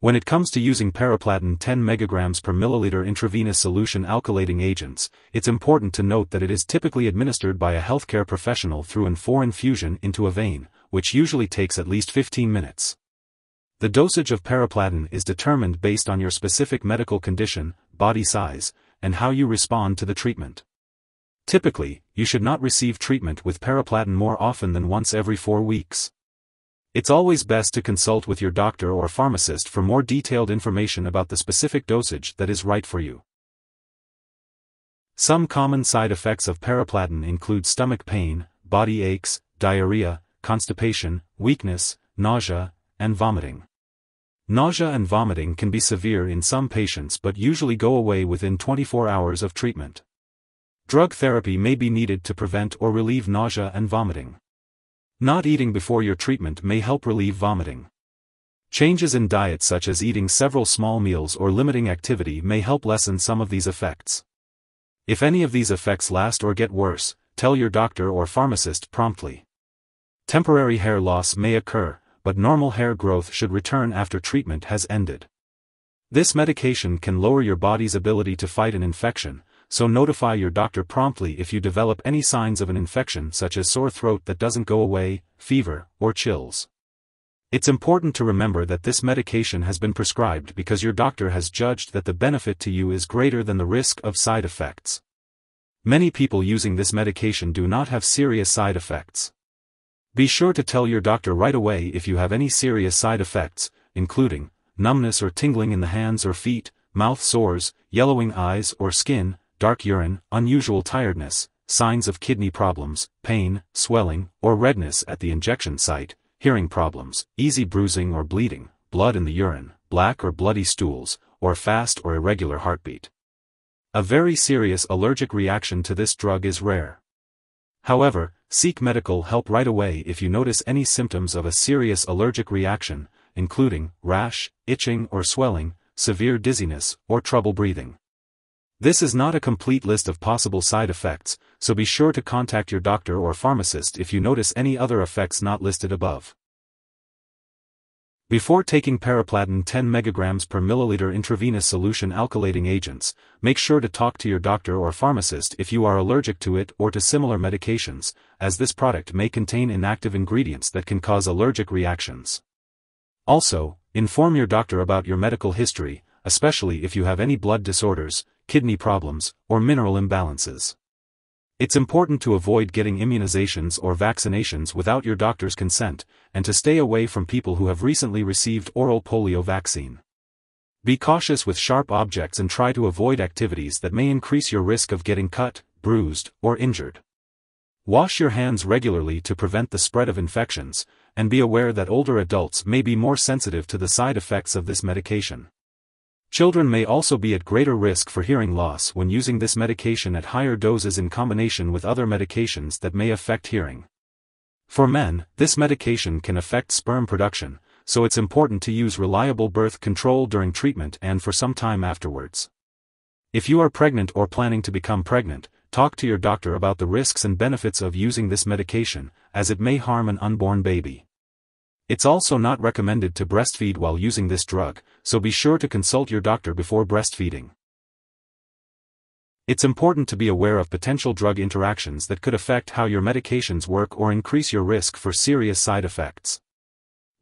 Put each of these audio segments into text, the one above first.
When it comes to using paraplatin 10 mg per milliliter intravenous solution alkylating agents, it's important to note that it is typically administered by a healthcare professional through an 4 infusion into a vein, which usually takes at least 15 minutes. The dosage of paraplatin is determined based on your specific medical condition, body size, and how you respond to the treatment. Typically, you should not receive treatment with paraplatin more often than once every 4 weeks. It's always best to consult with your doctor or pharmacist for more detailed information about the specific dosage that is right for you. Some common side effects of paraplatin include stomach pain, body aches, diarrhea, constipation, weakness, nausea, and vomiting. Nausea and vomiting can be severe in some patients but usually go away within 24 hours of treatment. Drug therapy may be needed to prevent or relieve nausea and vomiting. Not eating before your treatment may help relieve vomiting. Changes in diet such as eating several small meals or limiting activity may help lessen some of these effects. If any of these effects last or get worse, tell your doctor or pharmacist promptly. Temporary hair loss may occur, but normal hair growth should return after treatment has ended. This medication can lower your body's ability to fight an infection, so notify your doctor promptly if you develop any signs of an infection such as sore throat that doesn't go away, fever, or chills. It's important to remember that this medication has been prescribed because your doctor has judged that the benefit to you is greater than the risk of side effects. Many people using this medication do not have serious side effects. Be sure to tell your doctor right away if you have any serious side effects, including numbness or tingling in the hands or feet, mouth sores, yellowing eyes or skin, dark urine, unusual tiredness, signs of kidney problems, pain, swelling, or redness at the injection site, hearing problems, easy bruising or bleeding, blood in the urine, black or bloody stools, or fast or irregular heartbeat. A very serious allergic reaction to this drug is rare. However, seek medical help right away if you notice any symptoms of a serious allergic reaction, including rash, itching or swelling, severe dizziness, or trouble breathing. This is not a complete list of possible side effects, so be sure to contact your doctor or pharmacist if you notice any other effects not listed above. Before taking paraplatin 10 mg per milliliter intravenous solution alkylating agents, make sure to talk to your doctor or pharmacist if you are allergic to it or to similar medications, as this product may contain inactive ingredients that can cause allergic reactions. Also, inform your doctor about your medical history, especially if you have any blood disorders, kidney problems, or mineral imbalances. It's important to avoid getting immunizations or vaccinations without your doctor's consent, and to stay away from people who have recently received oral polio vaccine. Be cautious with sharp objects and try to avoid activities that may increase your risk of getting cut, bruised, or injured. Wash your hands regularly to prevent the spread of infections, and be aware that older adults may be more sensitive to the side effects of this medication. Children may also be at greater risk for hearing loss when using this medication at higher doses in combination with other medications that may affect hearing. For men, this medication can affect sperm production, so it's important to use reliable birth control during treatment and for some time afterwards. If you are pregnant or planning to become pregnant, talk to your doctor about the risks and benefits of using this medication, as it may harm an unborn baby. It's also not recommended to breastfeed while using this drug, so be sure to consult your doctor before breastfeeding. It's important to be aware of potential drug interactions that could affect how your medications work or increase your risk for serious side effects.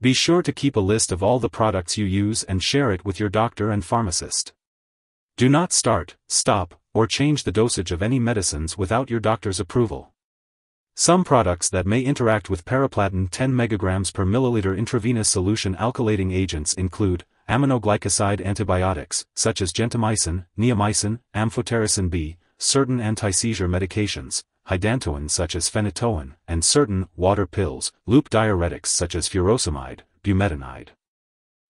Be sure to keep a list of all the products you use and share it with your doctor and pharmacist. Do not start, stop, or change the dosage of any medicines without your doctor's approval. Some products that may interact with paraplatin 10 mg per milliliter intravenous solution alkylating agents include aminoglycoside antibiotics, such as gentamicin, neomycin, amphotericin B, certain anti-seizure medications, hydantoin such as phenytoin, and certain water pills, loop diuretics such as furosemide, bumetanide.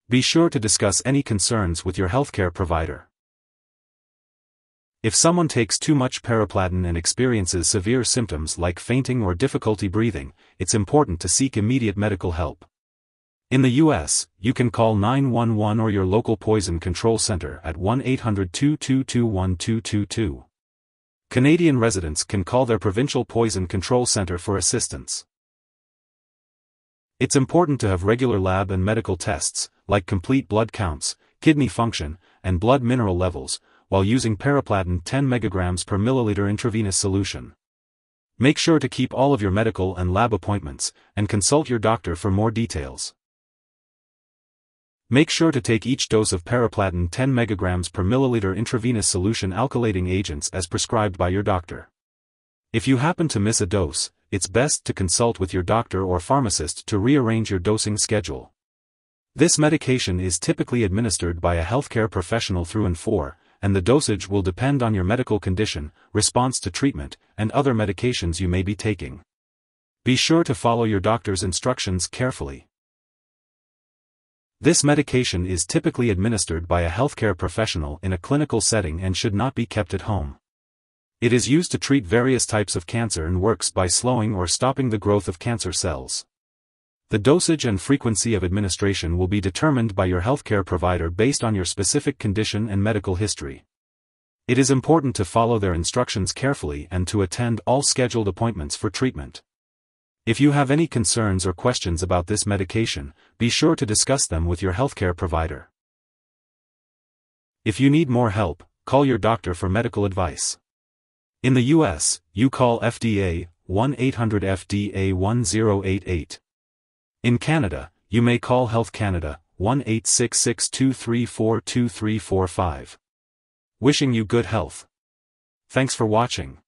Be sure to discuss any concerns with your healthcare provider. If someone takes too much paraplatin and experiences severe symptoms like fainting or difficulty breathing, it's important to seek immediate medical help. In the U.S., you can call 911 or your local poison control center at 1-800-222-1222. Canadian residents can call their provincial poison control center for assistance. It's important to have regular lab and medical tests, like complete blood counts, kidney function, and blood mineral levels, while using Paraplatin 10 mg per milliliter intravenous solution. Make sure to keep all of your medical and lab appointments, and consult your doctor for more details. Make sure to take each dose of Paraplatin 10 mg per milliliter intravenous solution alkylating agents as prescribed by your doctor. If you happen to miss a dose, it's best to consult with your doctor or pharmacist to rearrange your dosing schedule. This medication is typically administered by a healthcare professional through and for, and the dosage will depend on your medical condition, response to treatment, and other medications you may be taking. Be sure to follow your doctor's instructions carefully. This medication is typically administered by a healthcare professional in a clinical setting and should not be kept at home. It is used to treat various types of cancer and works by slowing or stopping the growth of cancer cells. The dosage and frequency of administration will be determined by your healthcare provider based on your specific condition and medical history. It is important to follow their instructions carefully and to attend all scheduled appointments for treatment. If you have any concerns or questions about this medication, be sure to discuss them with your healthcare provider. If you need more help, call your doctor for medical advice. In the US, you call FDA 1-800-FDA-1088. In Canada, you may call Health Canada 1-866-234-2345. Wishing you good health. Thanks for watching.